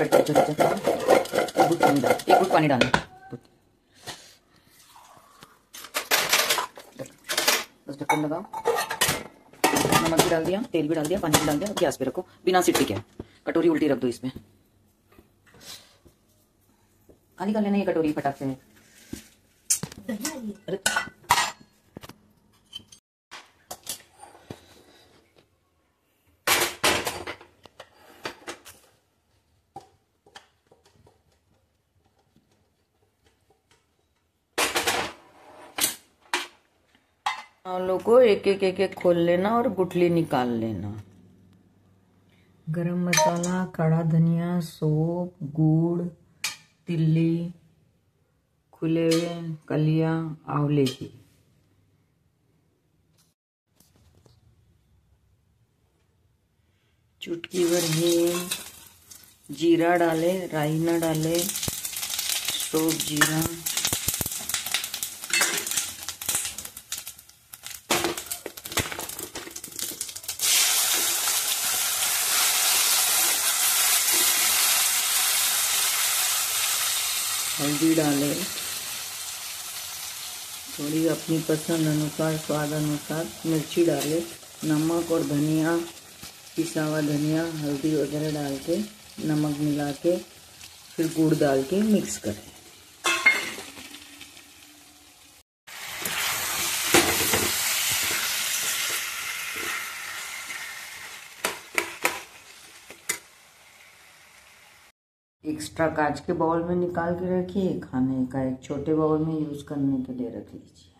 करके चले जाते एक गुट पानी डाल एक गुट पानी डालना। बस ढक्कन लगाओ नमक भी डाल दिया तेल भी डाल दिया पानी भी डाल दिया गैस पे रखो बिना सीटी के कटोरी उल्टी रख दो इसमें खाली कर लेना ये कटोरी फटाक से अरे आलू को एक एक एक एक खोल लेना और गुठली निकाल लेना। गरम मसाला कड़ा धनिया, सोप, गुड़, तिल्ली, खुले हुए कलिया, आंवले की चुटकी भर हींग जीरा डाले, राई ना डाले सोप जीरा। हल्दी डालें। थोड़ी अपनी पसंद अनुसार, स्वाद अनुसार मिर्ची डालें। नमक और धनिया पिसा हुआ धनिया, हल्दी वगैरह डाल के नमक मिला के फिर गुड़ डाल के मिक्स करें। एक्स्ट्रा कांच के बाउल में निकाल के रखिए, खाने का एक छोटे बाउल में यूज़ करने के लिए रख लीजिए।